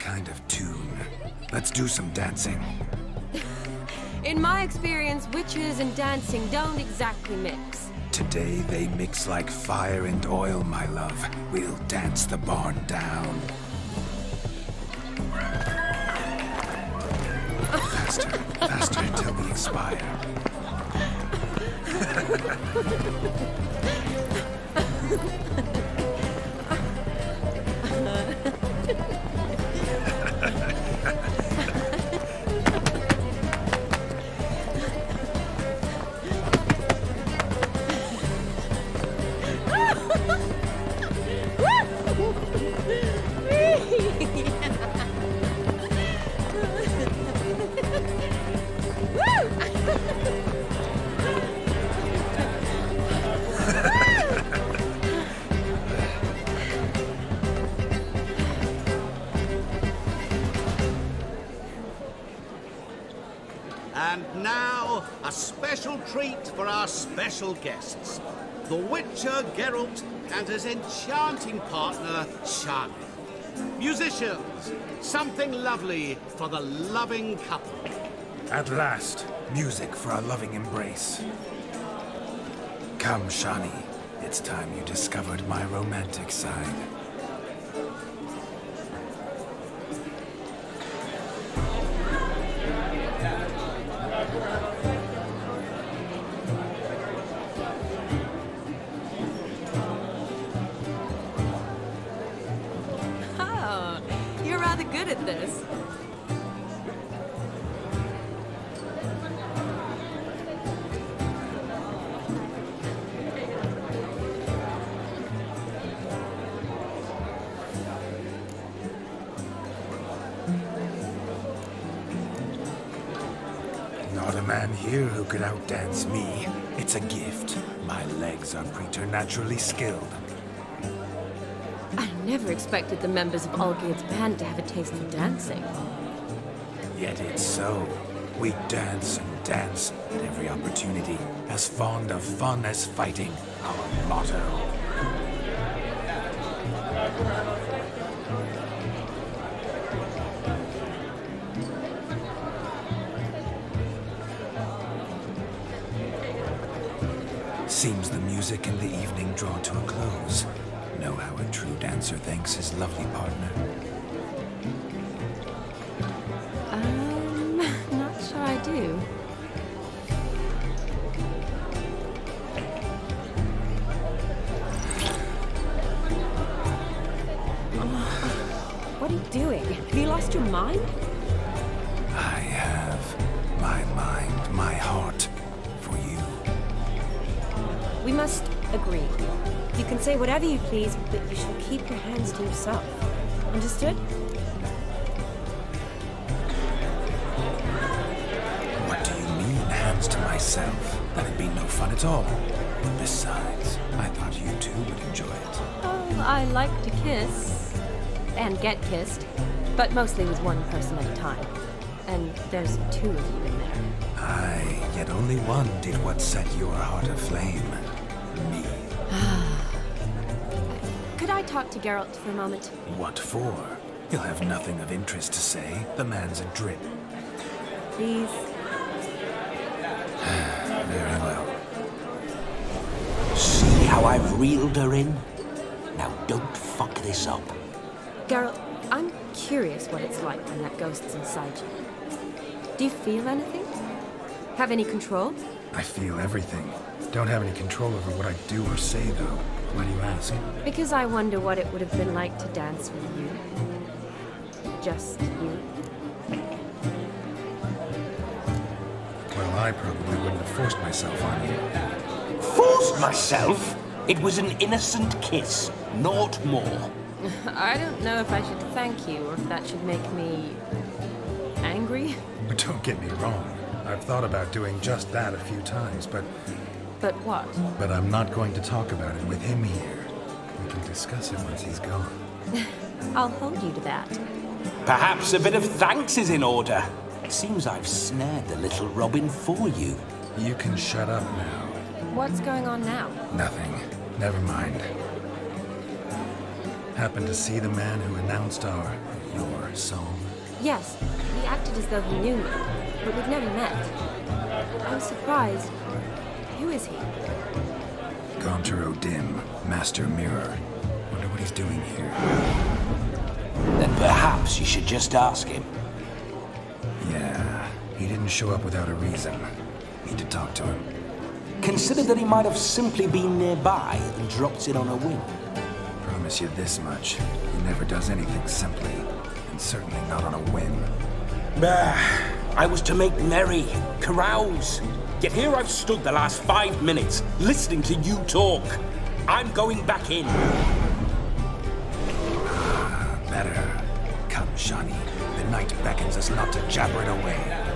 kind of tune. Let's do some dancing. In my experience, witches and dancing don't exactly mix. Today they mix like fire and oil, my love. We'll dance the barn down. Faster, faster until we expire. And now, a special treat for our special guests. The Witcher Geralt and his enchanting partner, Shani. Musicians, something lovely for the loving couple. At last, music for our loving embrace. Come, Shani. It's time you discovered my romantic side. This. Not a man here who could outdance me. It's a gift. My legs are preternaturally skilled. Never expected the members of Olgierd's band to have a taste for dancing. Yet it's so. We dance and dance at every opportunity, as fond of fun as fighting, our motto. Seems the music and the evening draw to a close. Know how a true dancer thanks his lovely partner. Um, not sure I do. What are you doing? Have you lost your mind? I have my mind, my heart for you. We must agree. You can say whatever you please, but you shall keep your hands to yourself. Understood? What do you mean, hands to myself? That'd be no fun at all. Besides, I thought you two would enjoy it. Oh, I like to kiss. And get kissed. But mostly with one person at a time. And there's two of you in there. Aye, yet only one did what set your heart aflame. Could I talk to Geralt for a moment? What for? He'll have nothing of interest to say. The man's a drip. Please? Very well. See how I've reeled her in? Now don't fuck this up. Geralt, I'm curious what it's like when that ghost's inside you. Do you feel anything? Have any control? I feel everything. Don't have any control over what I do or say, though. Why do you ask? Because I wonder what it would have been like to dance with you. Just you. Well, I probably wouldn't have forced myself on you. Forced myself? It was an innocent kiss, naught more. I don't know if I should thank you or if that should make me angry. But don't get me wrong. I've thought about doing just that a few times, but But what? but I'm not going to talk about it with him here. We can discuss it once he's gone. I'll hold you to that. Perhaps a bit of thanks is in order. It Seems I've snared the little Robin for you. You can shut up now. What's going on now? Nothing. Never mind. Happened to see the man who announced our... your song? Yes, he acted as though he knew me, but we've never met. I was surprised. Who is he? Gaunter O'Dimm, Master Mirror. Wonder what he's doing here. Then perhaps you should just ask him. Yeah, he didn't show up without a reason. Need to talk to him. Consider that he might have simply been nearby and dropped it on a whim. Promise you this much. He never does anything simply, and certainly not on a whim. Bah, I was to make merry, carouse. Yet here I've stood the last five minutes, listening to you talk. I'm going back in. Better. Come, Shani. The night beckons us not to jabber it away.